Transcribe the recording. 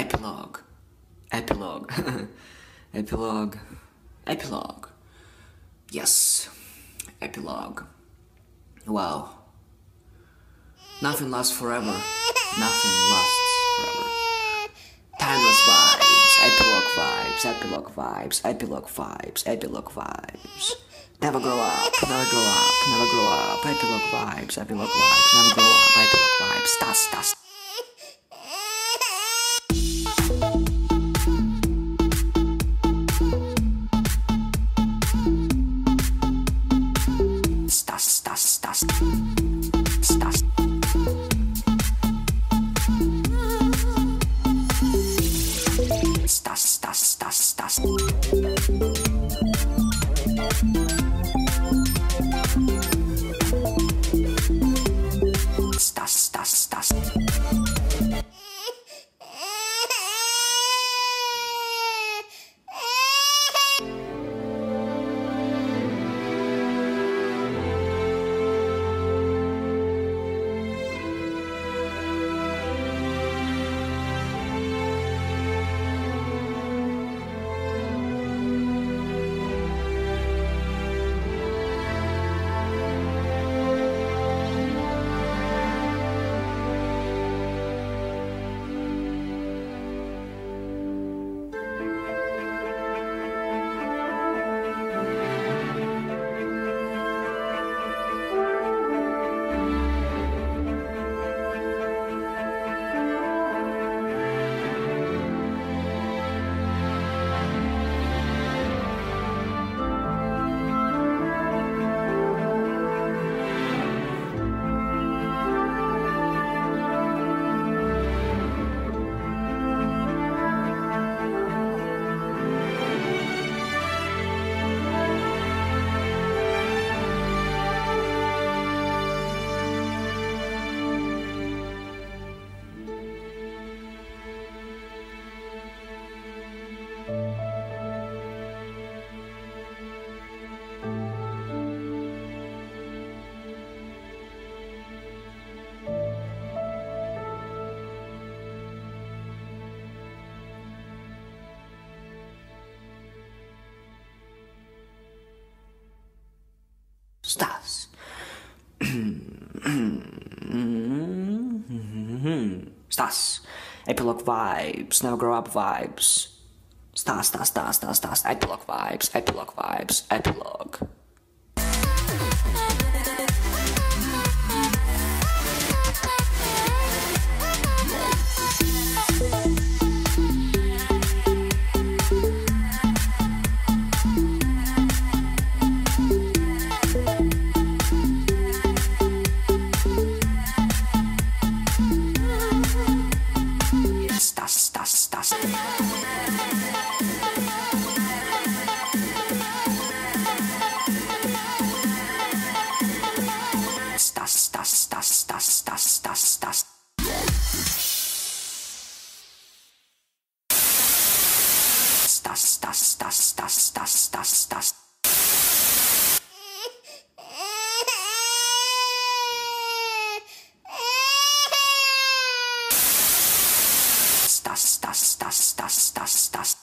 Epilogue. Epilogue. Epilogue. Epilogue. Yes. Epilogue. Wow. Nothing lasts forever. Nothing lasts forever. Timeless vibes. Epilogue vibes. Epilogue vibes. Epilogue vibes. Epilogue vibes. Never grow up. Never grow up. Never grow up. Epilogue vibes. Epilogue vibes. Never grow up. Epilogue vibes. Tas, tas. Stas, Stas, stas, Stas. Epilogue vibes. Never grow up vibes. Stas, stas, stas, stas, stas. Epilogue vibes. Epilogue vibes. Epilogue. し足してスタスタスタスタスタスタスタスタスタ足し足し足し足し das, das.